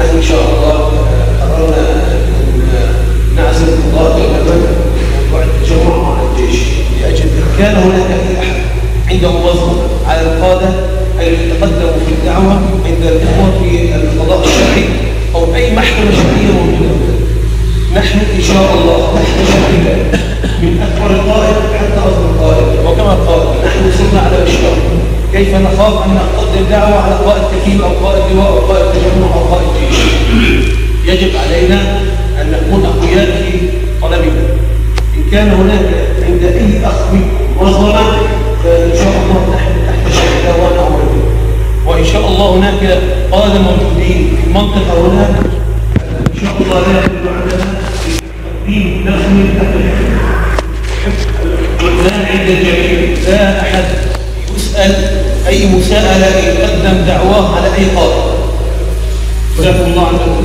نحن إن شاء الله قررنا أن نعزم الله تماما موضوع التجمع مع الجيش لأجل إن كان هناك أي أحد عنده مظلمة على القادة أن يتقدموا في الدعوة عند الإخوة في القضاء الشرعي أو أي محكمة شرعية موجودة. هنا. نحن إن شاء الله تحت شرعية من أكبر القائد حتى أصغر القائد. وكما قال نحن صرنا على مشوار كيف نخاف أن نقدم دعوة على قائد كتيب أو قائد لواء أو قائد يجب علينا أن نكون أقوياء في طلبنا. إن كان هناك عند أي أخ منكم مظلمة فإن شاء الله نحن تحت شرعية ونعمل به. وإن شاء الله هناك قادة موجودين في المنطقة هناك إن شاء الله لا يكون عندنا تقديم رسمي تحت والآن عند الجميع. لا أحد يسأل أي مساءلة يقدم دعواه على أي قائد جزاكم الله عنكم